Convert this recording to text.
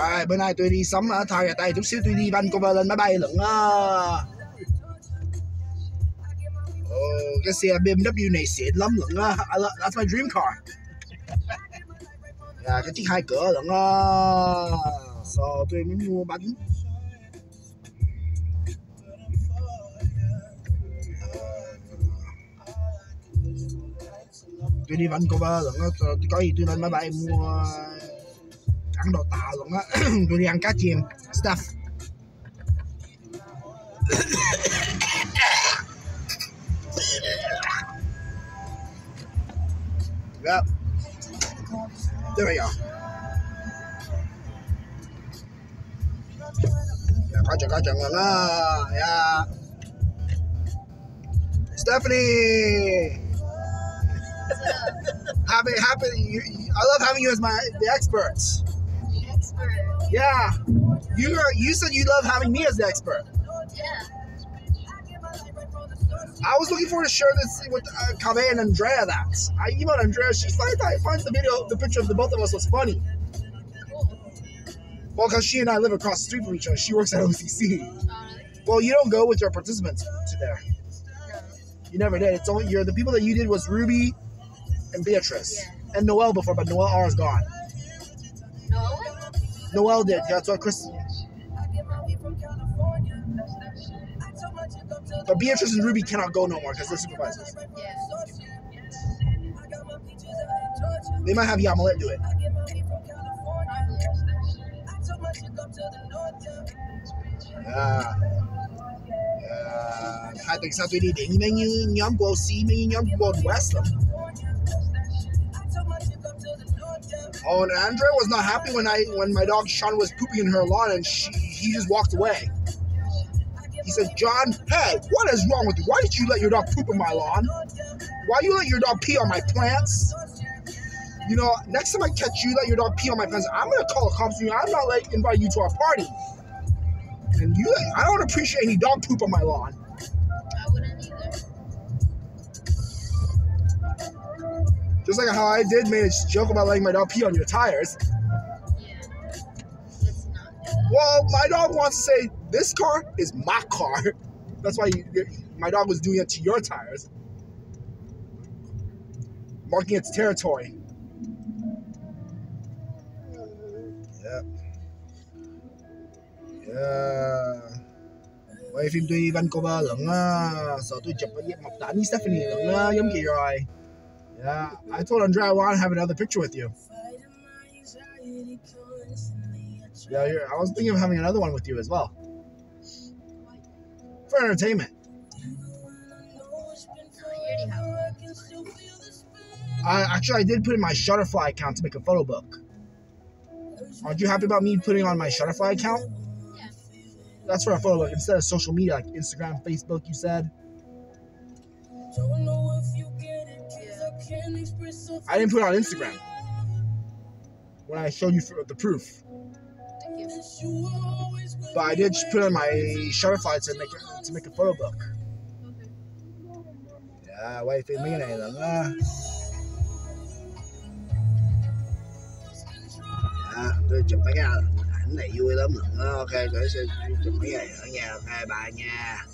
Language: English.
Ai, bữa nay tôi đi sắm ờ, ở thay tay chút xíu tôi đi Vancouver lên máy bay lận á. Ồ, cái xe BMW này xịn lắm lận ờ, á. That's my dream car. là cái chiếc hai cửa lận á. So, tôi muốn mua bánh. Tôi đi Vancouver lận á. Có gì tôi lên máy bay mua There we go. Yeah. Stephanie. happy, happy. You, you, I love having you as my the experts. Yeah. You are, you said you love having me as the expert. Yeah. I was looking forward to share this with uh, Kave and Andrea. That I emailed Andrea. She finds I finds the video, the picture of the both of us was funny. Well, because she and I live across the street from each other. She works at OCC. Well, you don't go with your participants to there. You never did. It's only you're the people that you did was Ruby and Beatrice Yeah. and Noel before, but Noel R is gone. No? Noelle did. That's what Chris. But Beatrice and Ruby cannot go no more because they're supervisors. Yeah. They might have Yamalet do it. À, à, hai tuần sau tôi đi điện với như nhóm của OC Oh, and Andrea was not happy when I when my dog Sean was pooping in her lawn and she he just walked away. He said, John, hey, what is wrong with you? Why did you let your dog poop in my lawn? Why you let your dog pee on my plants? You know, next time I catch you let your dog pee on my plants, I'm gonna call the cops on you. I'm not like invite you to our party. And you, I don't appreciate any dog poop on my lawn. Just like how I did made a joke about letting my dog pee on your tires. Yeah. Let's not. Well, my dog wants to say this car is my car. That's why you, my dog was doing it to your tires, marking its territory. Yep. Yeah. Quay phim tuy Vancouver lận á, sợ tôi chụp với với Stephanie lận á, giống kỳ rồi. Yeah, I told Andrea I want to have another picture with you. Yeah, I was thinking of having another one with you as well. For entertainment. I actually I did put in my Shutterfly account to make a photo book. Aren't you happy about me putting on my Shutterfly account? Yeah. That's for a photo book instead of social media like Instagram, Facebook. You said I didn't put it on Instagram when I showed you the proof, but I did put on my Shutterfly to make to make a photo book. Yeah, này lận á. À, tôi chụp mấy cái ảnh này vui lắm á. Ok, tôi sẽ chụp mấy cái nữa nha. Ok, bye nha.